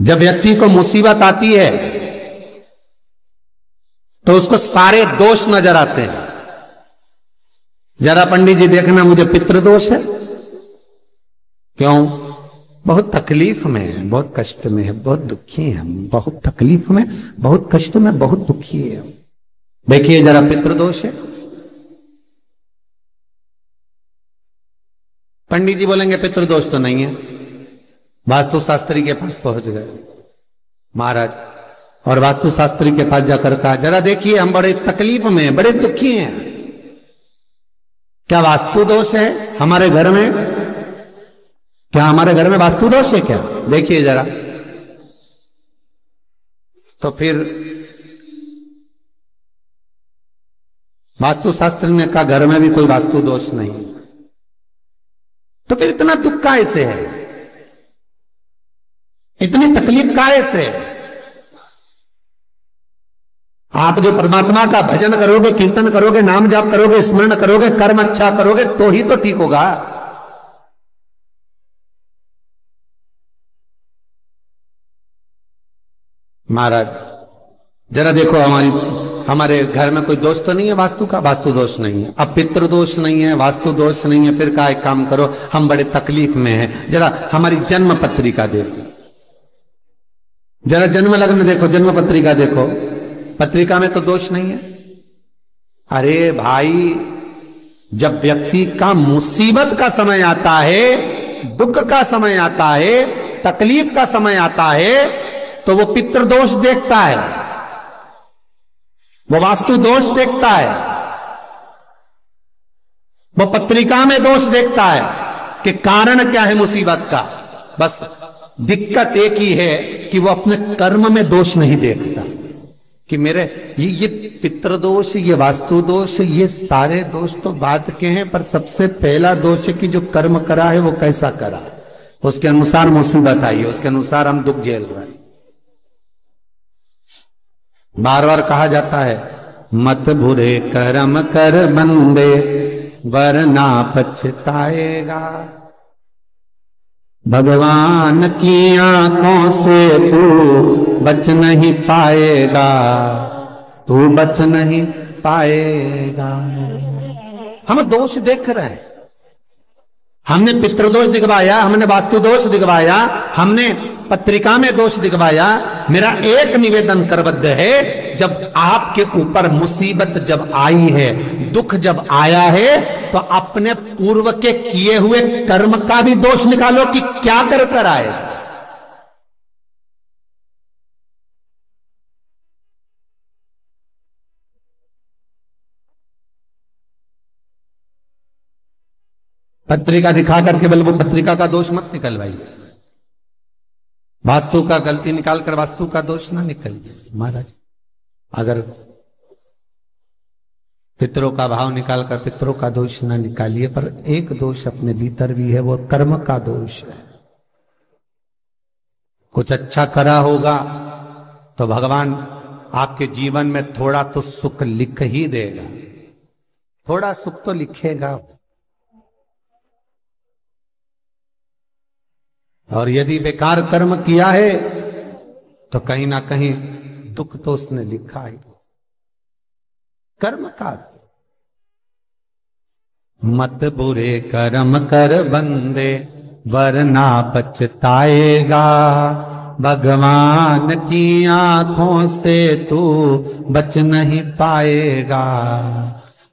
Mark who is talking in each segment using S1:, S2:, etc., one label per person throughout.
S1: जब व्यक्ति को मुसीबत आती है तो उसको सारे दोष नज़र आते हैं। जरा पंडित जी देखना, मुझे पितृदोष है। क्यों? बहुत तकलीफ़ में है, बहुत कष्ट में है, बहुत दुखी है बहुत तकलीफ़ में, बहुत कष्ट में, बहुत दुखी है देखिए, जरा पितृदोष है। पंडित जी बोलेंगे, पितृदोष तो नहीं है। वास्तु शास्त्री के पास पहुँच गए। महाराज, और वास्तु शास्त्री के पास जाकर कहा, जरा देखिए, हम बड़े तकलीफ़ में बड़े दुखी हैं। क्या वास्तु दोष है हमारे घर में? क्या हमारे घर में वास्तु दोष है क्या? देखिए जरा। तो फिर वास्तु शास्त्र ने कहा, घर में भी कोई वास्तु दोष नहीं। तो फिर इतना दुख काय से है? इतनी तकलीफ़ काय से? आप जो परमात्मा का भजन करोगे, कीर्तन करोगे, नाम जाप करोगे, स्मरण करोगे, कर्म अच्छा करोगे तो ही तो ठीक होगा। महाराज, जरा देखो, हमारी, हमारे घर में कोई दोष तो नहीं है वास्तु का? वास्तु दोष नहीं है। अब पितृ दोष नहीं है, वास्तु दोष नहीं है, फिर का एक काम करो, हम बड़े तकलीफ़ में हैं। जरा हमारी जन्म पत्रिका देखो। जरा जन्म लग्न देखो, जन्म पत्रिका देखो। पत्रिका में तो दोष नहीं है। अरे भाई, जब व्यक्ति का मुसीबत का समय आता है, दुख का समय आता है, तकलीफ़ का समय आता है तो वो पितृदोष देखता है। वो वास्तु दोष देखता है। वो पत्रिका में दोष देखता है कि कारण क्या है मुसीबत का। बस। दिक्कत एक ही है कि वो अपने कर्म में दोष नहीं देखता कि मेरे, ये ये पितृदोष ये वास्तु दोष, ये सारे दोष तो बात के हैं, पर सबसे पहला दोष है कि जो कर्म करा है वो कैसा करा। उसके अनुसार मुसीबत आई है उसके अनुसार हम दुख झेल रहे हैं। बार बार कहा जाता है, मत बुरे कर्म कर बंदे, वरना पछताएगा। भगवान की आँखों से तू बच नहीं पाएगा, तू बच नहीं पाएगा। हम दोष देख रहे हैं। हमने पितृदोष दिखवाया, हमने वास्तु दोष दिखवाया, हमने पत्रिका में दोष दिखवाया। मेरा एक निवेदन करबद्ध है, जब आपके ऊपर मुसीबत जब आई है, दुख जब आया है तो अपने पूर्व के किए हुए कर्म का भी दोष निकालो कि क्या कर कर आए। पत्रिका दिखा करके बल वो पत्रिका का दोष मत निकलवाइए। वास्तु का गलती निकाल कर वास्तु का दोष ना निकलिए, महाराज। अगर पितरों का भाव निकाल कर पितरों का दोष ना निकालिए, पर एक दोष अपने भीतर भी है, वो कर्म का दोष है। कुछ अच्छा करा होगा तो भगवान आपके जीवन में थोड़ा तो सुख लिख ही देगा। थोड़ा सुख तो लिखेगा। और यदि बेकार कर्म किया है तो कहीं ना कहीं दुख तो उसने लिखा है। कर्म का मत बुरे कर्म कर बंदे, वरना बचताएगा भगवान की आँखों से तू बच नहीं पाएगा,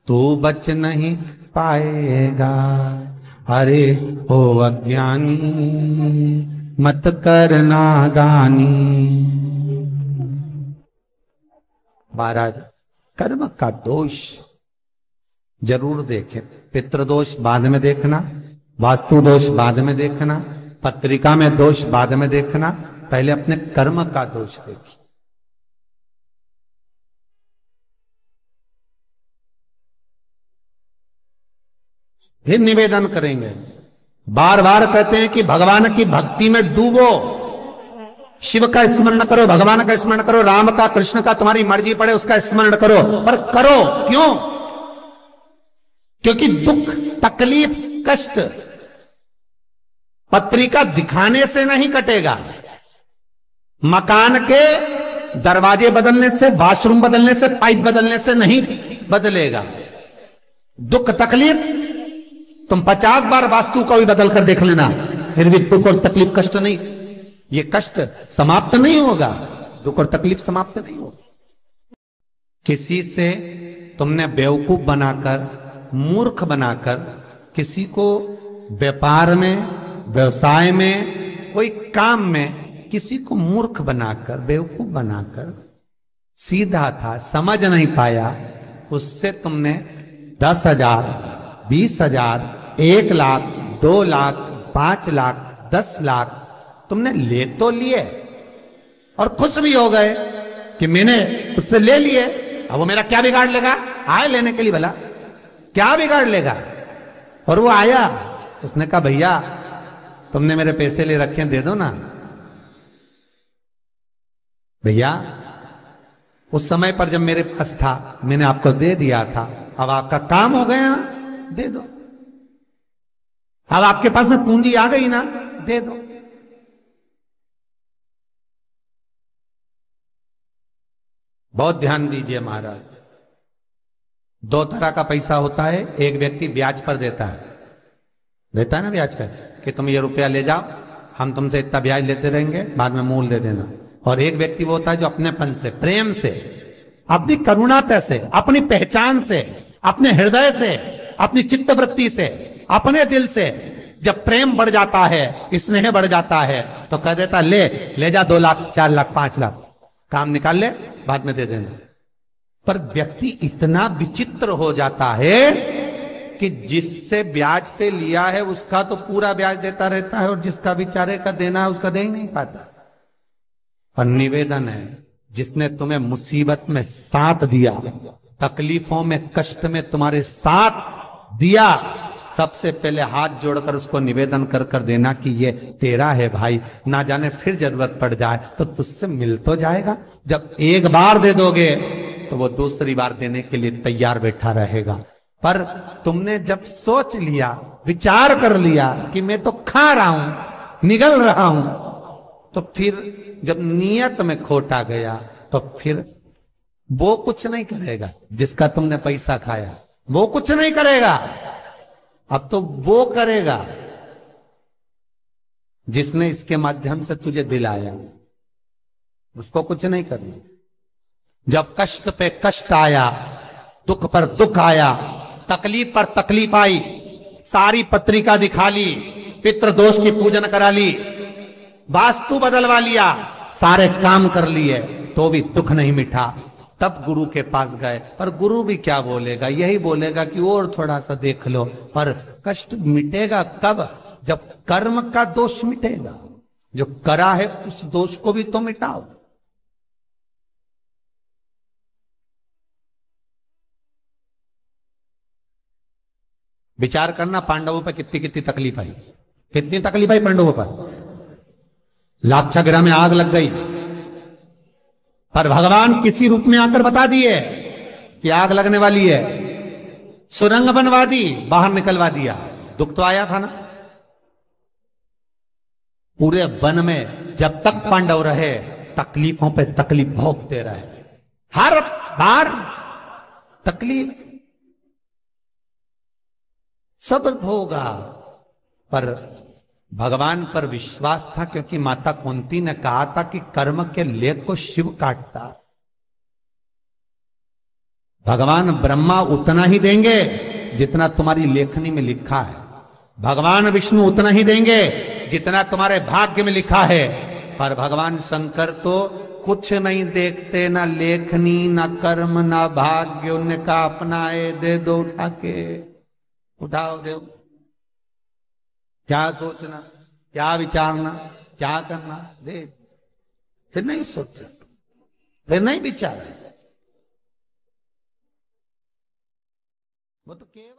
S1: तू बच नहीं पाएगा। अरे ओ अज्ञानी, मत करना दानी महाराज, कर्म का दोष ज़रूर देखें। पितृदोष बाद में देखना, वास्तु दोष बाद में देखना, पत्रिका में दोष बाद में देखना, पहले अपने कर्म का दोष देखिए। फिर निवेदन करेंगे। बार बार कहते हैं कि भगवान की भक्ति में डूबो। शिव का स्मरण करो, भगवान का स्मरण करो, राम का, कृष्ण का, तुम्हारी मर्ज़ी पड़े उसका स्मरण करो। पर करो क्यों? क्योंकि दुख, तकलीफ़, कष्ट पत्रिका दिखाने से नहीं कटेगा। मकान के दरवाजे बदलने से वॉशरूम बदलने से, पाइप बदलने से नहीं बदलेगा। दुख, तकलीफ़ तुम पचास बार वास्तु को भी बदल कर देख लेना। फिर भी दुख और तकलीफ़ कष्ट नहीं। ये कष्ट समाप्त नहीं होगा। दुख और तकलीफ़ समाप्त नहीं होगा। किसी से तुमने बेवकूफ़ बनाकर, मूर्ख बनाकर, किसी को व्यापार में, व्यवसाय में, कोई काम में, किसी को मूर्ख बनाकर, बेवकूफ़ बनाकर सीधा था, समझ नहीं पाया, उससे तुमने दस हज़ार बीस हज़ार, एक लाख, दो लाख, पाँच लाख, दस लाख, तुमने ले तो लिए और खुश भी हो गए कि मैंने उससे ले लिए। अब वो मेरा क्या बिगाड़ लेगा? आए लेने के लिए भला। क्या बिगाड़ लेगा? और वो आया, उसने कहा, भैया, तुमने मेरे पैसे ले रखे दे दो ना। भैया, उस समय पर जब मेरे पास था, मैंने आपको दे दिया था, अब आपका काम हो गया ना। दे दो। अब आपके पास में पूंजी आ गई ना, दे दो। बहुत ध्यान दीजिए महाराज। दो तरह का पैसा होता है, एक व्यक्ति ब्याज पर देता है। देता है ना ब्याज पर कि तुम ये रुपया ले जाओ, हम तुमसे इतना ब्याज लेते रहेंगे, बाद में मूल दे देना। और एक व्यक्ति वो होता है जो अपनेपन से, प्रेम से, अपनी करुणाता से, अपनी पहचान से, अपने हृदय से अपनी चित्तवृत्ति से, अपने दिल से। जब प्रेम बढ़ जाता है, स्नेह बढ़ जाता है तो कह देता, ले ले जा दो लाख, चार लाख, पाँच लाख। काम निकाल ले, बाद में दे देना। पर व्यक्ति इतना विचित्र हो जाता है कि जिससे ब्याज पे लिया है, उसका तो पूरा ब्याज देता रहता है, और जिसका बेचारे का देना है, उसका दे ही नहीं पाता। पर निवेदन है, जिसने तुम्हें मुसीबत में साथ दिया, तकलीफों में, कष्ट में तुम्हारे साथ दिया। सबसे पहले हाथ जोड़कर उसको निवेदन कर कर देना कि ये तेरा है भाई, ना जाने फिर ज़रूरत पड़ जाए तो तुझसे मिल तो जाएगा। जब एक बार दे दोगे तो वो दूसरी बार देने के लिए तैयार बैठा रहेगा। पर तुमने जब सोच लिया, विचार कर लिया कि मैं तो खा रहा हूँ, निगल रहा हूँ तो फिर जब नियत में खोट गया तो फिर वो कुछ नहीं करेगा जिसका तुमने पैसा खाया। वो कुछ नहीं करेगा। अब तो वो करेगा जिसने इसके माध्यम से तुझे दिलाया। उसको कुछ नहीं करना। जब कष्ट पे कष्ट आया, दुख पर दुख आया, तकलीफ़ पर तकलीफ़ आई, सारी पत्रिका दिखा ली पितृदोष की पूजन करा ली, वास्तु बदलवा लिया, सारे काम कर लिए तो भी दुख नहीं मिठा तब गुरु के पास गए। पर गुरु भी क्या बोलेगा? यही बोलेगा कि और थोड़ा सा देख लो। पर कष्ट मिटेगा कब? जब कर्म का दोष मिटेगा। जो करा है उस दोष को भी तो मिटाओ। विचार करना पांडवों पर कितनी कितनी तकलीफ़ आई। कितनी तकलीफ़ आई पांडवों पर? लाक्षाग्रह में आग लग गई। पर भगवान किसी रूप में आकर बता दिए कि आग लगने वाली है। सुरंग बनवा दी, बाहर निकलवा दिया। दुख तो आया था ना? पूरे वन में जब तक पांडव रहे, तकलीफों पे तकलीफ़ भोगते रहे। हर बार तकलीफ़। सब भोगा पर भगवान पर विश्वास था क्योंकि माता कुंती ने कहा था कि कर्म के लेख को शिव काटता। भगवान ब्रह्मा उतना ही देंगे जितना तुम्हारी लेखनी में लिखा है। भगवान विष्णु उतना ही देंगे जितना तुम्हारे भाग्य में लिखा है। पर भगवान शंकर तो कुछ नहीं देखते, ना लेखनी, ना कर्म, ना भाग्य, उनका अपना अपनाए दे दो उठा के। उठाओ देव। क्या सोचना, क्या विचारना, क्या करना? दे। फिर नहीं सोचना फिर नहीं विचार। वो तो केवल